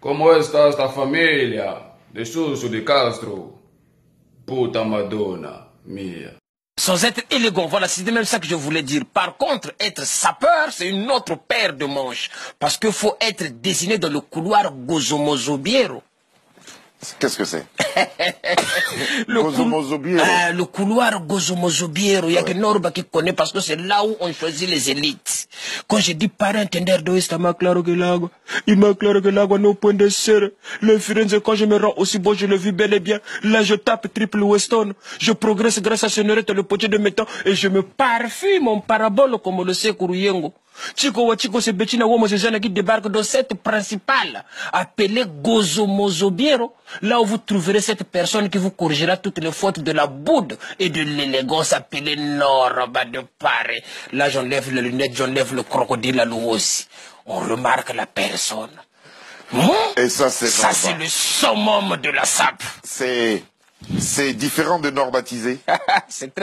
Como está esta família? De Suso de Castro. Puta Madonna, mia? Sans être élégant, voilà, c'est même ça que je voulais dire. Par contre, être sapeur, c'est une autre paire de manches. Parce qu'il faut être désigné dans le couloir Gozomozobiero. Qu'est-ce que c'est? Le, cou... ah, le couloir Gozomozobiero, il n'y a que Norba qui connaît parce que c'est là où on choisit les élites. Quand je dis para entender de esto, más claro que el agua. Y más claro que el agua no puede ser. Le Firenze, quand je me rends aussi beau, je le vis bel et bien. Là, je tape triple Weston. Je progresse grâce à ce nerette, le potier de métal. Et je me parfume en parabole comme le sait Kuruyengo. Chico wa Chico c'est Bettina Womo Zezana qui débarque dans cette principale appelée Gozomozobiero. Là où vous trouverez cette personne qui vous corrigera toutes les fautes de la boude et de l'élégance appelée Norba de Paris. Là j'enlève les lunettes, j'enlève le crocodile à l'eau aussi. On remarque la personne. Hmm? Et ça, c'est Ça c'est le summum de la sape. C'est c'est différent de normatisé. c'est très